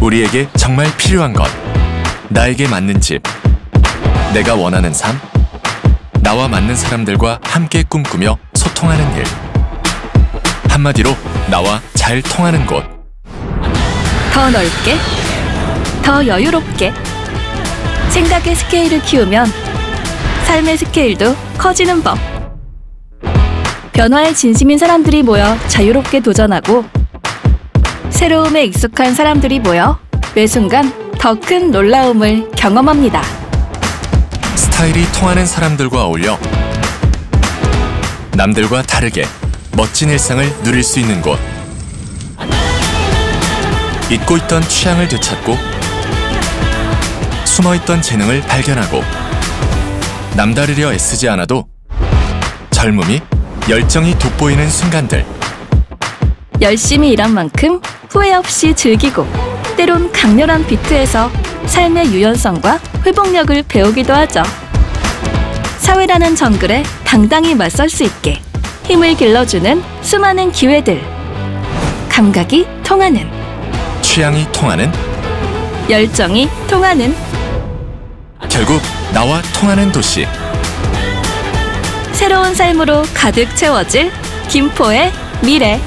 우리에게 정말 필요한 것. 나에게 맞는 집. 내가 원하는 삶. 나와 맞는 사람들과 함께 꿈꾸며 소통하는 일. 한마디로 나와 잘 통하는 곳. 더 넓게, 더 여유롭게. 생각의 스케일을 키우면 삶의 스케일도 커지는 법. 변화에 진심인 사람들이 모여 자유롭게 도전하고 새로움에 익숙한 사람들이 모여 매 순간 더 큰 놀라움을 경험합니다. 스타일이 통하는 사람들과 어울려 남들과 다르게 멋진 일상을 누릴 수 있는 곳. 잊고 있던 취향을 되찾고 숨어 있던 재능을 발견하고 남다르려 애쓰지 않아도 젊음이 열정이 돋보이는 순간들. 열심히 일한 만큼 후회 없이 즐기고 때론 강렬한 비트에서 삶의 유연성과 회복력을 배우기도 하죠. 사회라는 정글에 당당히 맞설 수 있게 힘을 길러주는 수많은 기회들. 감각이 통하는, 취향이 통하는 열정이 통하는 결국 나와 통하는 도시. 새로운 삶으로 가득 채워질 김포의 미래.